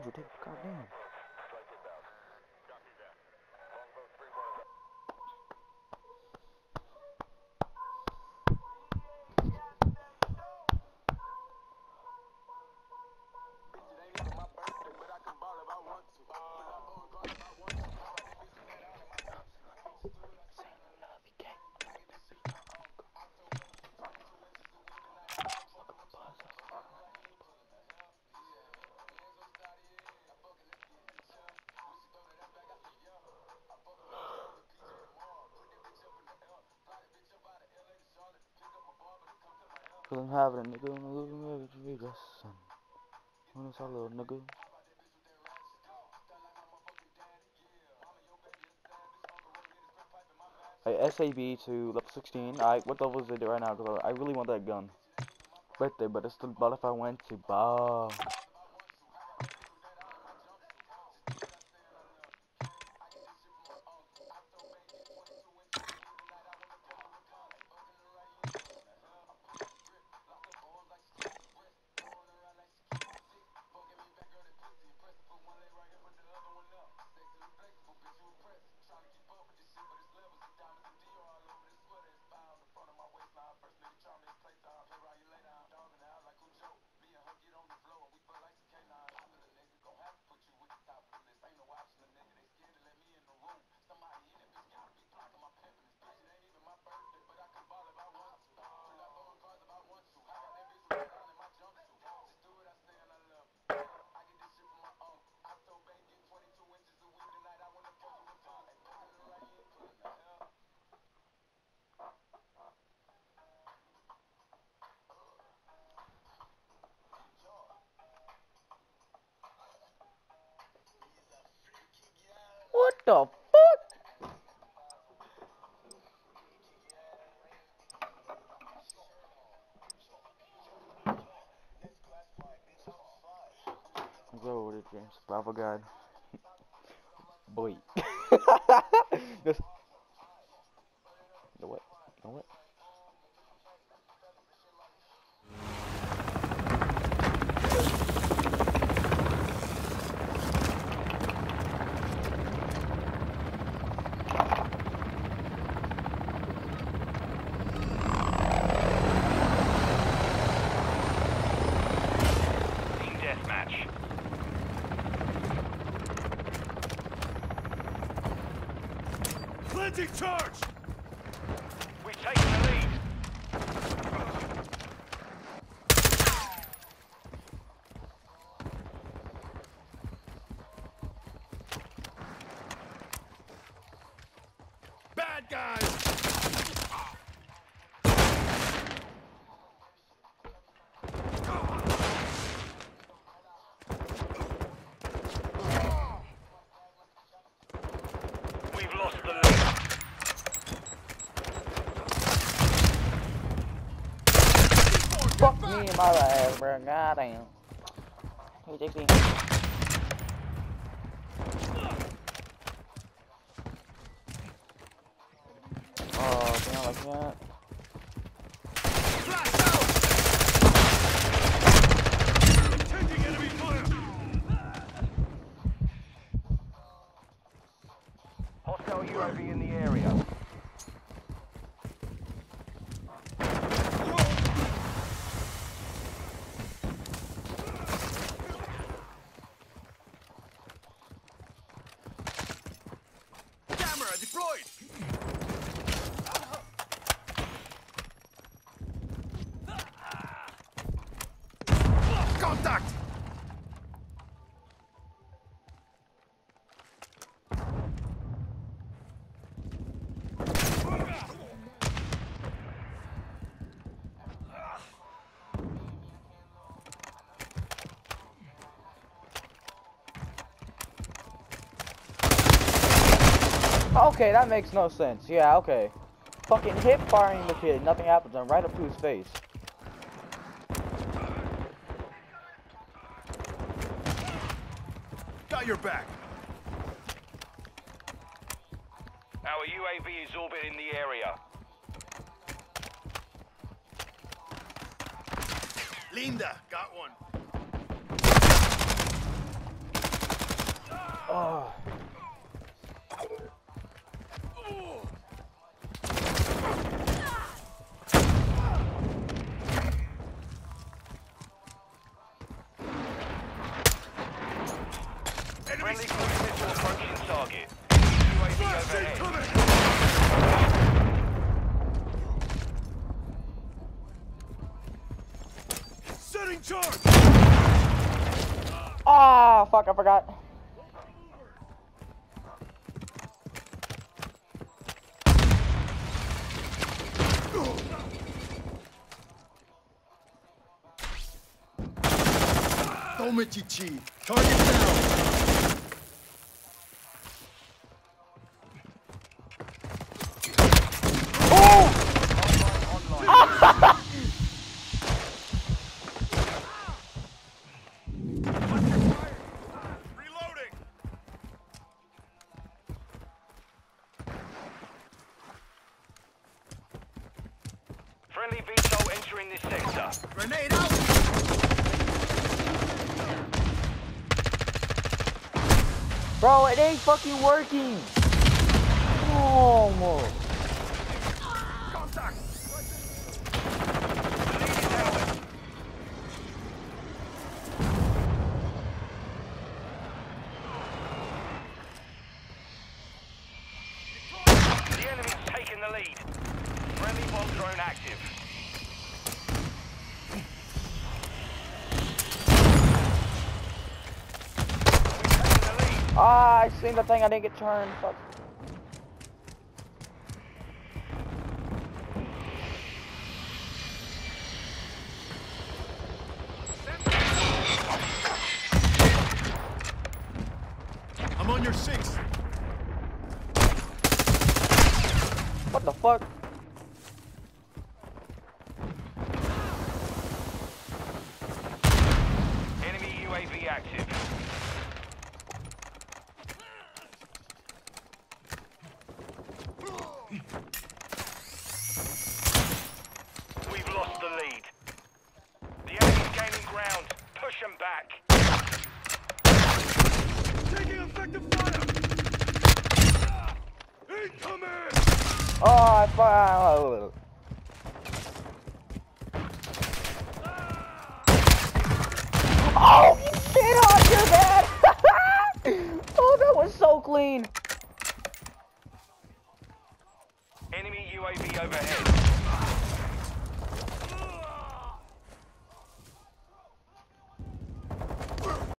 Caramba, eu. Cause I'm having a nigga, son. Little nigga. Hey, SAB to level 16. Alright, what level is it right now? Cause I, I really want that gun. Right there, but it's the but if I went to bar. What the fuck? Go over to James. Bravo God. Boy. You know what? You know what? Cleansing charge! We've taken the lead. Bad guys! We've lost the lead. Fuck me in my ass, bro. Goddamn. JC. Oh, damn, like that. Blast out! Attending enemy fire! Hostile UAV in the area. Camera deployed! Contact! Okay, that makes no sense. Yeah, okay. Fucking hip firing the kid, nothing happens. I'm right up to his face. Got your back! Our UAV is orbiting the area. Linda, got one. Oh. Setting charge. Oh, fuck, I forgot. Tomichichi, target down. Friendly VTOL entering this sector. Grenade out. Bro, it ain't fucking working. Oh, mo- Contact. The lead is ours. The enemy's taken the lead. Friendly bomb drone active. We've taken the lead. Ah, I seen the thing. I didn't get turned. Fuck. I'm on your six. What the fuck? Enemy UAV active. We've lost the lead. The enemy's gaining ground. Push them back. Taking effective fire. Ah, incoming. Oh, I found.